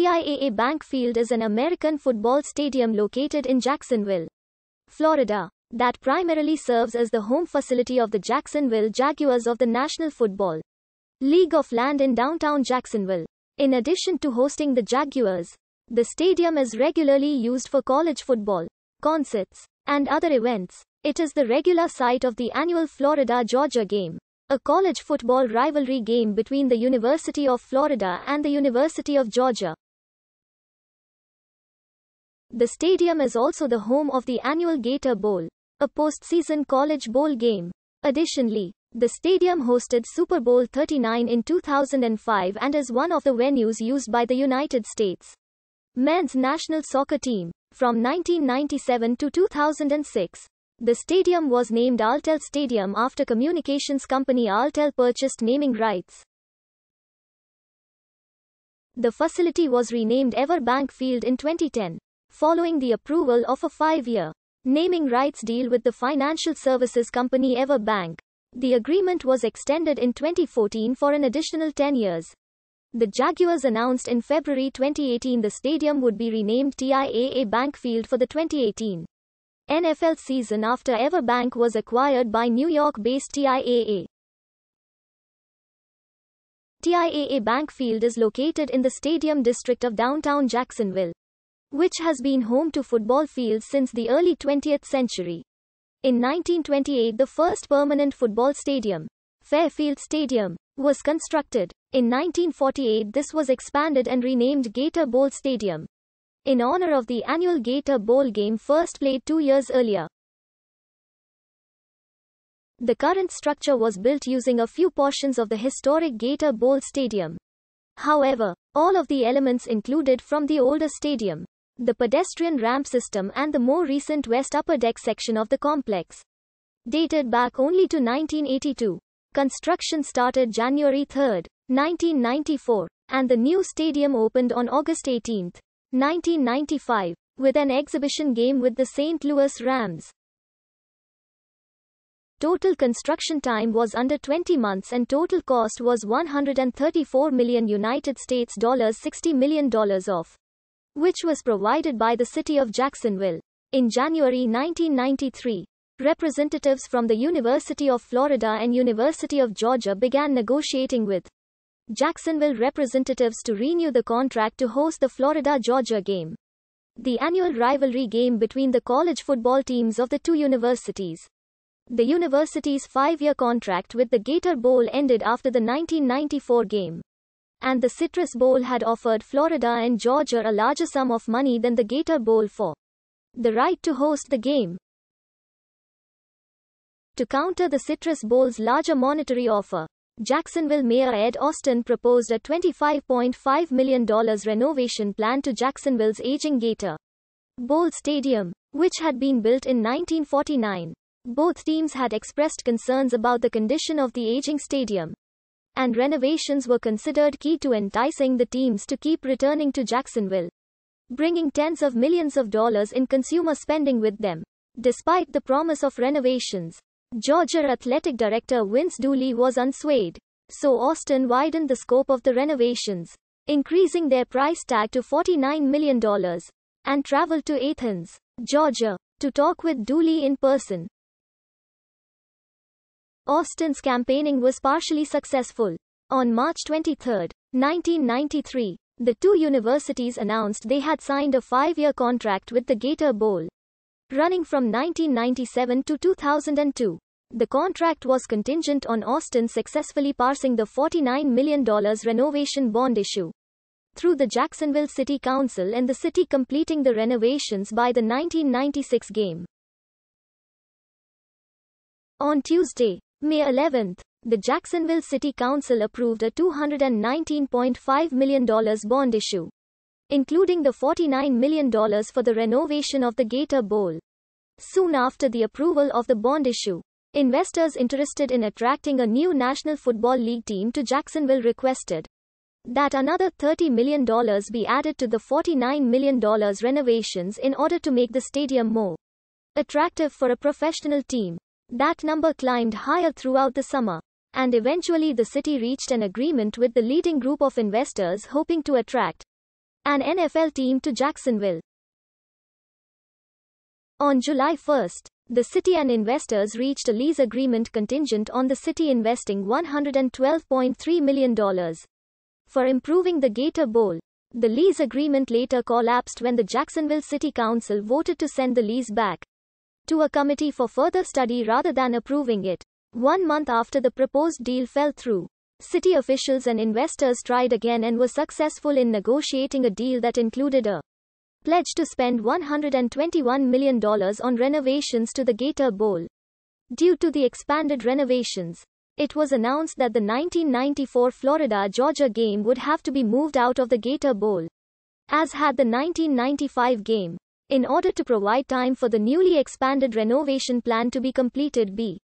TIAA Bank Field is an American football stadium located in Jacksonville, Florida, that primarily serves as the home facility of the Jacksonville Jaguars of the National Football League of Land in downtown Jacksonville. In addition to hosting the Jaguars, the stadium is regularly used for college football, concerts, and other events. It is the regular site of the annual Florida Georgia game, a college football rivalry game between the University of Florida and the University of Georgia. The stadium is also the home of the annual Gator Bowl, a postseason college bowl game. Additionally, the stadium hosted Super Bowl 39 in 2005 and is one of the venues used by the United States men's national soccer team. From 1997 to 2006, the stadium was named Alltel Stadium after communications company Alltel purchased naming rights. The facility was renamed Everbank Field in 2010, following the approval of a five-year naming rights deal with the financial services company Everbank. The agreement was extended in 2014 for an additional 10 years. The Jaguars announced in February 2018 the stadium would be renamed TIAA Bank Field for the 2018 NFL season after Everbank was acquired by New York-based TIAA. TIAA Bank Field is located in the Stadium District of downtown Jacksonville, which has been home to football fields since the early 20th century. In 1928 the first permanent football stadium, Fairfield Stadium, was constructed. In 1948 this was expanded and renamed Gator Bowl Stadium in honor of the annual Gator Bowl game first played two years earlier. The current structure was built using a few portions of the historic Gator Bowl Stadium. However, all of the elements included from the older stadium, the pedestrian ramp system and the more recent west upper deck section of the complex, dated back only to 1982. Construction started January 3, 1994, and the new stadium opened on August 18, 1995, with an exhibition game with the St. Louis Rams. Total construction time was under 20 months and total cost was 134 million United States dollars 60 million dollars of which was provided by the city of Jacksonville. In January 1993, representatives from the University of Florida and University of Georgia began negotiating with Jacksonville representatives to renew the contract to host the Florida-Georgia game. The annual rivalry game between the college football teams of the two universities. The university's five-year contract with the Gator Bowl ended after the 1994 game. And the Citrus Bowl had offered Florida and Georgia a larger sum of money than the Gator Bowl for the right to host the game. To counter the Citrus Bowl's larger monetary offer, Jacksonville Mayor Ed Austin proposed a $25.5 million renovation plan to Jacksonville's aging Gator Bowl Stadium, which had been built in 1949. Both teams had expressed concerns about the condition of the aging stadium, and renovations were considered key to enticing the teams to keep returning to Jacksonville, bringing tens of millions of dollars in consumer spending with them. Despite the promise of renovations, Georgia Athletic Director Vince Dooley was unswayed. So Austin widened the scope of the renovations, increasing their price tag to $49 million, and traveled to Athens, Georgia, to talk with Dooley in person. Austin's campaigning was partially successful. On March 23, 1993, the two universities announced they had signed a five-year contract with the Gator Bowl running from 1997 to 2002. The contract was contingent on Austin successfully passing the $49 million renovation bond issue through the Jacksonville City Council and the city completing the renovations by the 1996 game. On Tuesday, May 11, the Jacksonville City Council approved a $219.5 million bond issue including the $49 million for the renovation of the Gator Bowl. Soon after the approval of the bond issue, investors interested in attracting a new National Football League team to Jacksonville requested that another $30 million be added to the $49 million renovations in order to make the stadium more attractive for a professional team. That number climbed higher throughout the summer, and eventually the city reached an agreement with the leading group of investors hoping to attract an NFL team to Jacksonville. On July 1, the city and investors reached a lease agreement contingent on the city investing $112.3 million for improving the Gator Bowl. The lease agreement later collapsed when the Jacksonville City Council voted to send the lease back to a committee for further study rather than approving it. One month after the proposed deal fell through, city officials and investors tried again and were successful in negotiating a deal that included a pledge to spend $121 million on renovations to the Gator Bowl. Due to the expanded renovations, it was announced that the 1994 Florida-Georgia game would have to be moved out of the Gator Bowl, as had the 1995 game. In order to provide time for the newly expanded renovation plan to be completed B.